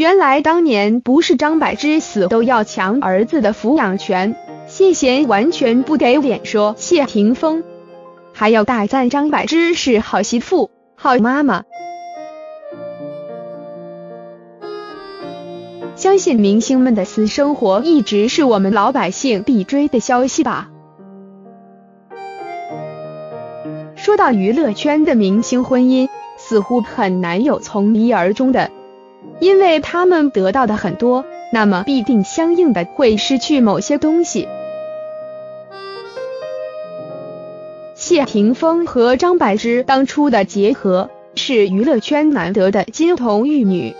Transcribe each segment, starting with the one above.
原来当年不是张柏芝死都要抢儿子的抚养权，谢贤完全不给脸说谢霆锋，还要大赞张柏芝是好媳妇、好妈妈。相信明星们的私生活一直是我们老百姓必追的消息吧。说到娱乐圈的明星婚姻，似乎很难有从一而终的。因为他们得到的很多，那么必定相应的会失去某些东西。谢霆锋和张柏芝当初的结合是娱乐圈难得的金童玉女，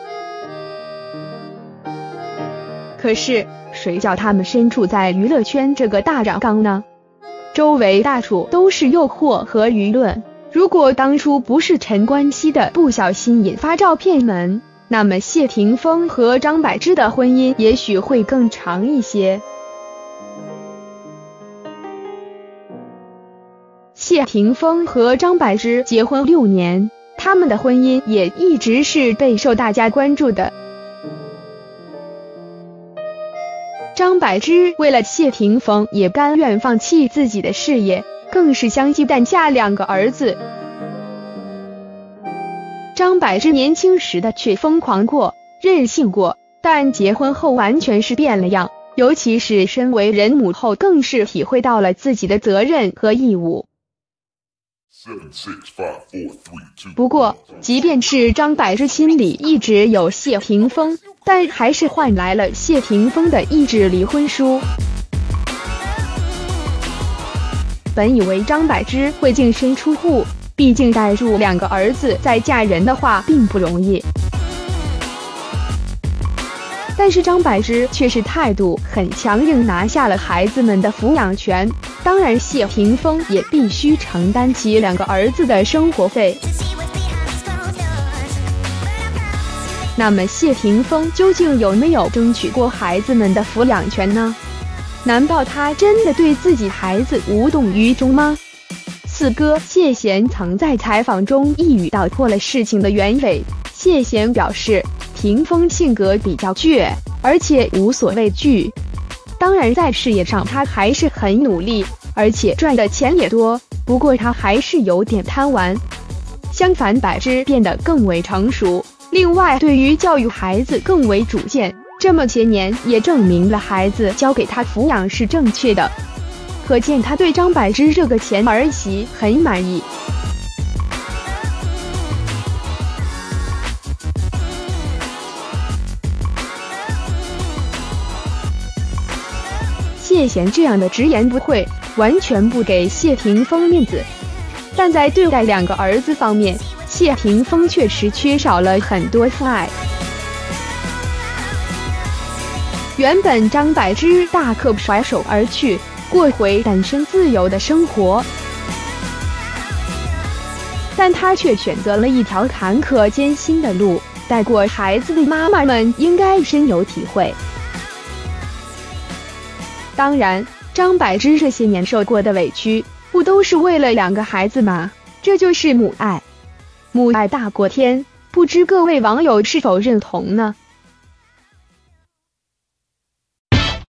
可是谁叫他们身处在娱乐圈这个大染缸呢？周围大处都是诱惑和舆论。如果当初不是陈冠希的不小心引发照片门。那么谢霆锋和张柏芝的婚姻也许会更长一些。谢霆锋和张柏芝结婚六年，他们的婚姻也一直是备受大家关注的。张柏芝为了谢霆锋也甘愿放弃自己的事业，更是相继诞下两个儿子。张柏芝年轻时的却疯狂过、任性过，但结婚后完全是变了样。尤其是身为人母后，更是体会到了自己的责任和义务。不过，即便是张柏芝心里一直有谢霆锋，但还是换来了谢霆锋的一纸离婚书。本以为张柏芝会净身出户。毕竟带住两个儿子再嫁人的话并不容易，但是张柏芝却是态度很强硬，拿下了孩子们的抚养权。当然，谢霆锋也必须承担起两个儿子的生活费。那么，谢霆锋究竟有没有争取过孩子们的抚养权呢？难道他真的对自己孩子无动于衷吗？四哥谢贤曾在采访中一语道破了事情的原委。谢贤表示，霆锋性格比较倔，而且无所畏惧。当然，在事业上他还是很努力，而且赚的钱也多。不过他还是有点贪玩。相反，柏芝变得更为成熟，另外对于教育孩子更为主见。这么些年也证明了孩子交给他抚养是正确的。可见他对张柏芝这个前儿媳很满意。谢贤这样的直言不讳，完全不给谢霆锋面子。但在对待两个儿子方面，谢霆锋确实缺少了很多父爱。原本张柏芝大可甩手而去。过回单身自由的生活，但她却选择了一条坎坷艰辛的路。带过孩子的妈妈们应该深有体会。当然，张柏芝这些年受过的委屈，不都是为了两个孩子吗？这就是母爱，母爱大过天。不知各位网友是否认同呢？